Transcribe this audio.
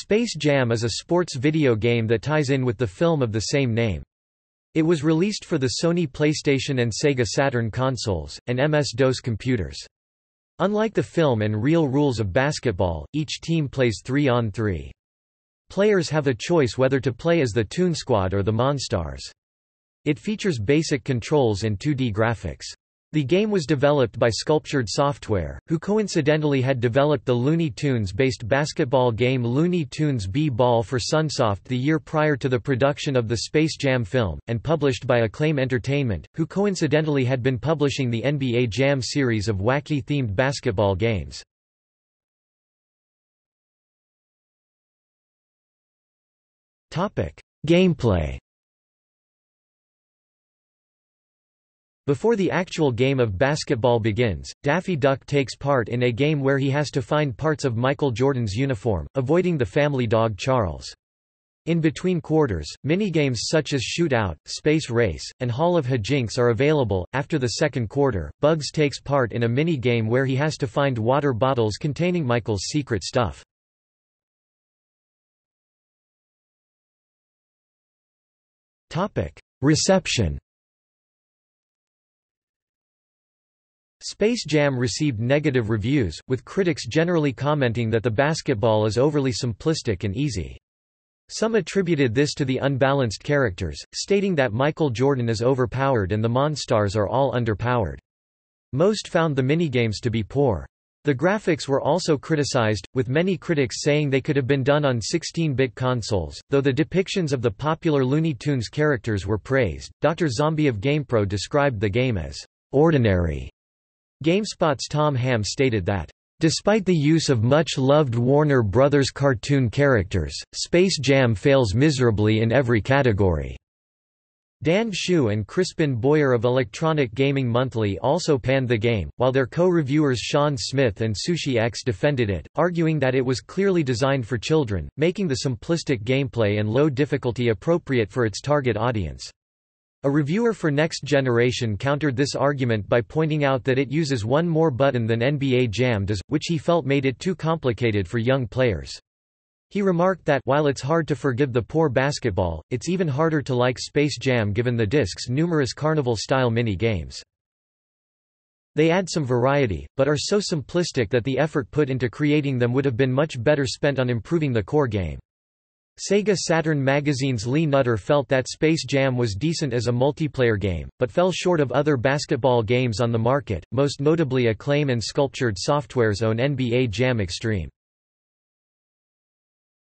Space Jam is a sports video game that ties in with the film of the same name. It was released for the Sony PlayStation and Sega Saturn consoles, and MS-DOS computers. Unlike the film and real rules of basketball, each team plays 3 on 3. Players have a choice whether to play as the TuneSquad or the Monstars. It features basic controls and 2D graphics. The game was developed by Sculptured Software, who coincidentally had developed the Looney Tunes-based basketball game Looney Tunes B-Ball for Sunsoft the year prior to the production of the Space Jam film, and published by Acclaim Entertainment, who coincidentally had been publishing the NBA Jam series of wacky-themed basketball games. Gameplay Before the actual game of basketball begins, Daffy Duck takes part in a game where he has to find parts of Michael Jordan's uniform, avoiding the family dog Charles. In between quarters, minigames such as Shootout, Space Race, and Hall of Hijinks are available. After the second quarter, Bugs takes part in a mini-game where he has to find water bottles containing Michael's secret stuff. Reception Space Jam received negative reviews, with critics generally commenting that the basketball is overly simplistic and easy. Some attributed this to the unbalanced characters, stating that Michael Jordan is overpowered and the Monstars are all underpowered. Most found the minigames to be poor. The graphics were also criticized, with many critics saying they could have been done on 16-bit consoles, though the depictions of the popular Looney Tunes characters were praised. Dr. Zombie of GamePro described the game as ordinary GameSpot's Tom Ham stated that, Despite the use of much-loved Warner Brothers cartoon characters, Space Jam fails miserably in every category. Dan Hsu and Crispin Boyer of Electronic Gaming Monthly also panned the game, while their co-reviewers Sean Smith and Sushi X defended it, arguing that it was clearly designed for children, making the simplistic gameplay and low difficulty appropriate for its target audience. A reviewer for Next Generation countered this argument by pointing out that it uses one more button than NBA Jam does, which he felt made it too complicated for young players. He remarked that while it's hard to forgive the poor basketball, it's even harder to like Space Jam given the disc's numerous carnival-style mini-games. They add some variety, but are so simplistic that the effort put into creating them would have been much better spent on improving the core game. Sega Saturn magazine's Lee Nutter felt that Space Jam was decent as a multiplayer game, but fell short of other basketball games on the market, most notably Acclaim and Sculptured Software's own NBA Jam Extreme.